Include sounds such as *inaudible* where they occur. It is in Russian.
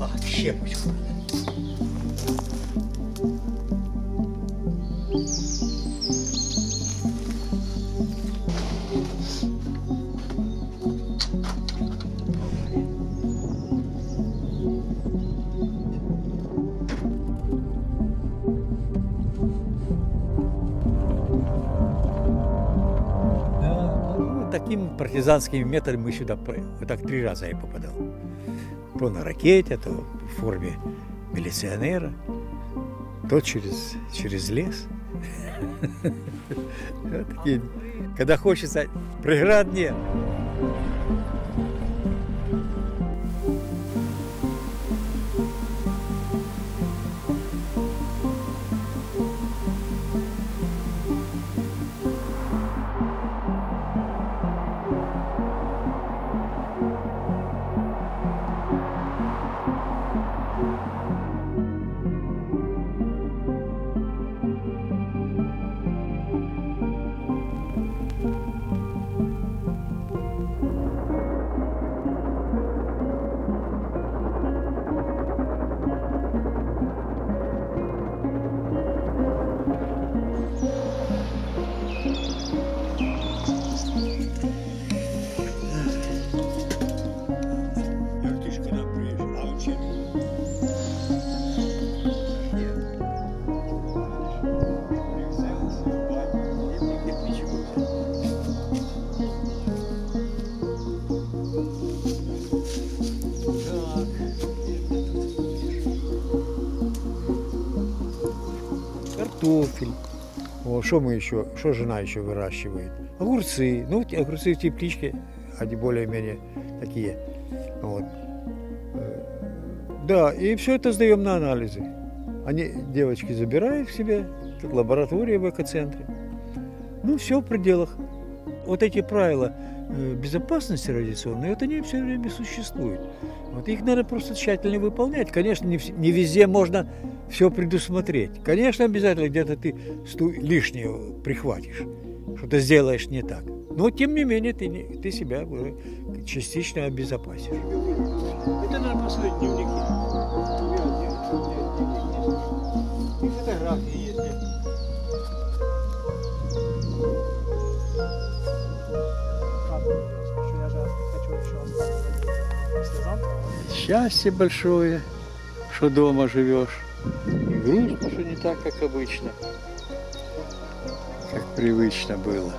А, щепочку. Да, ну, таким партизанским методом мы сюда, вот так три раза я попадал. То на ракете, то в форме милиционера, то через, через лес. *laughs* Когда хочется, преград нет. Картофель. О, что мы еще, что жена еще выращивает? Огурцы. Ну, огурцы в тепличке, они более-менее такие. Вот. Да, и все это сдаем на анализы. Они, девочки, забирают к себе, лаборатория в экоцентре. Ну, все в пределах. Вот эти правила э, безопасности радиационной, вот они все время существуют. Вот их надо просто тщательно выполнять. Конечно, не, не везде можно все предусмотреть. Конечно, обязательно где-то ты лишнее прихватишь, что-то сделаешь не так. Но, тем не менее, ты, ты себя уже частично обезопасишь. Это надо посмотреть дневники. Счастье большое, что дома живешь. И грустно, что не так, как обычно. Как привычно было.